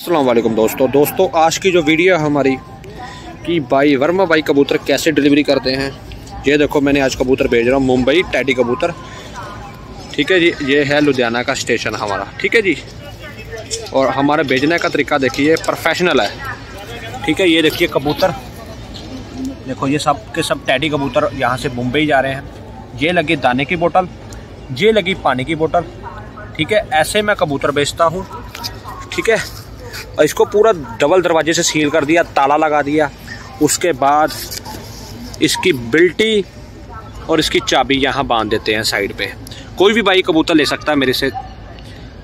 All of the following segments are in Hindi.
असलम दोस्तों। दोस्तों, आज की जो वीडियो है हमारी कि भाई वर्मा भाई कबूतर कैसे डिलीवरी करते हैं, ये देखो मैंने आज कबूतर भेज रहा हूँ, मुंबई टैडी कबूतर। ठीक है जी, ये है लुधियाना का स्टेशन हमारा। ठीक है जी? और हमारे भेजने का तरीका देखिए प्रोफेशनल है। ठीक है, ये देखिए कबूतर। देखो, ये सब के सब टैडी कबूतर यहाँ से मुंबई जा रहे हैं। ये लगी दाने की बोतल, ये लगी पानी की बोतल। ठीक है, ऐसे मैं कबूतर बेचता हूँ। ठीक है? और इसको पूरा डबल दरवाजे से सील कर दिया, ताला लगा दिया। उसके बाद इसकी बिल्टी और इसकी चाबी यहाँ बाँध देते हैं साइड पे। कोई भी भाई कबूतर ले सकता है मेरे से।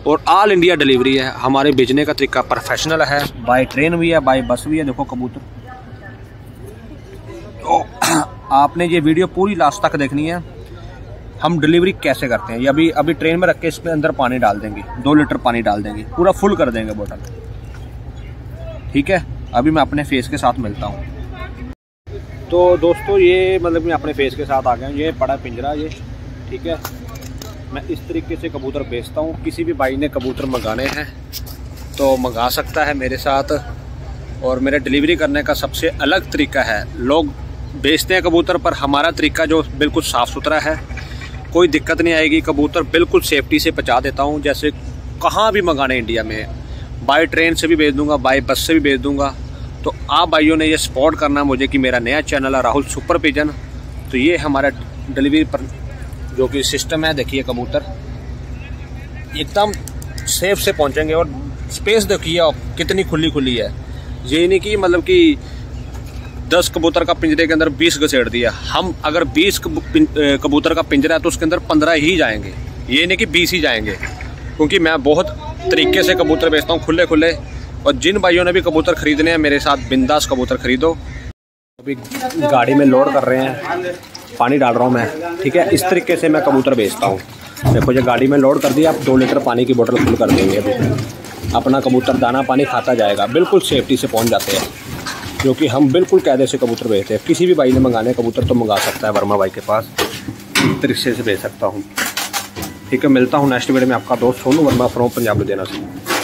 और ऑल इंडिया डिलीवरी है। हमारे भेजने का तरीका प्रोफेशनल है बाय ट्रेन भी है बाय बस भी है। देखो कबूतर। तो आपने ये वीडियो पूरी लास्ट तक देखनी है। हम डिलीवरी कैसे करते हैं? ये अभी अभी ट्रेन में रख के इसमें अंदर पानी डाल देंगे। दो लीटर पानी डाल देंगे। पूरा फुल कर देंगे बोतल ठीक है? अभी मैं अपने फेस के साथ मिलता हूँ। तो दोस्तों, ये मतलब मैं अपने फेस के साथ आ गया हूँ। ये बड़ा पिंजरा ये, ठीक है? मैं इस तरीके से कबूतर बेचता हूँ। किसी भी भाई ने कबूतर मंगाने हैं तो मंगा सकता है मेरे साथ। और मेरे डिलीवरी करने का सबसे अलग तरीका है। लोग बेचते हैं कबूतर, पर हमारा तरीका जो बिल्कुल साफ़ सुथरा है, कोई दिक्कत नहीं आएगी। कबूतर बिल्कुल सेफ्टी से पहुँचा देता हूँ। जैसे कहाँ भी मंगाने इंडिया में बाय ट्रेन से भी भेज दूँगा, बाय बस से भी भेज दूँगा। तो आप भाइयों ने ये सपोर्ट करना मुझे कि मेरा नया चैनल है, राहुल सुपर पिजन तो ये हमारा डिलीवरी पर जो कि सिस्टम है, देखिए कबूतर। एकदम सेफ़ से पहुँचेंगे और स्पेस देखिए आप, कितनी खुली खुली है। ये नहीं कि मतलब कि दस कबूतर का पिंजरे के अंदर बीस घसेड़ दिया। हम अगर बीस कबूतर का पिंजरा है तो उसके अंदर पंद्रह ही जाएँगे। ये नहीं कि बीस ही जाएँगे, क्योंकि मैं बहुत तरीके से कबूतर बेचता हूँ, खुले खुले। और जिन भाइयों ने भी कबूतर खरीदने हैं, मेरे साथ बिंदास कबूतर खरीदो। अभी गाड़ी में लोड कर रहे हैं, पानी डाल रहा हूँ मैं, ठीक है? इस तरीके से मैं कबूतर बेचता हूँ। देखो, ये गाड़ी में लोड कर दिया आप दो लीटर पानी की बोतल फुल कर देंगे अभी। अपना कबूतर दाना पानी खाता जाएगा, बिल्कुल सेफ्टी से पहुँच जाते हैं। क्योंकि हम बिल्कुल कैदे से कबूतर बेचते हैं। किसी भी भाई ने मंगाने कबूतर तो मंगा सकता है, वर्मा भाई के पास। तरीके से बेच सकता हूँ। ठीक है, मिलता हूँ नेक्स्ट वीडियो में आपका दोस्त सोनू वर्मा फ्रॉम पंजाब, लुधियाना से।